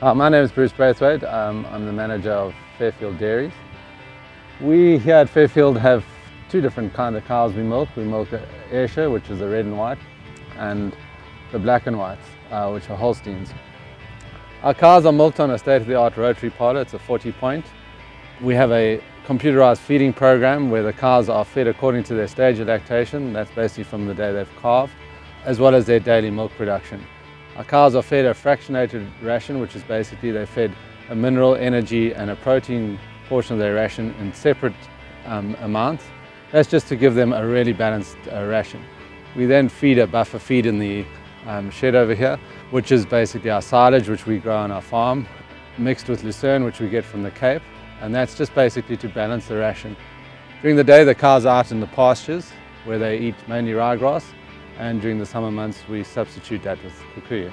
Uh, my name is Bruce Braithwaite. Um, I'm the manager of Fairfield Dairies. We here at Fairfield have two different kind of cows we milk. We milk Ayrshire, which is the red and white, and the black and whites, uh, which are Holsteins. Our cows are milked on a state-of-the-art rotary parlour. It's a 40 point. We have a computerized feeding program where the cows are fed according to their stage of lactation. That's basically from the day they've calved, as well as their daily milk production. Our cows are fed a fractionated ration, which is basically they're fed a mineral, energy and a protein portion of their ration in separate um, amounts. That's just to give them a really balanced uh, ration. We then feed a buffer feed in the um, shed over here, which is basically our silage, which we grow on our farm, mixed with lucerne, which we get from the Cape, and that's just basically to balance the ration. During the day, the cows are out in the pastures, where they eat mainly ryegrass, and during the summer months we substitute that with kikuyu.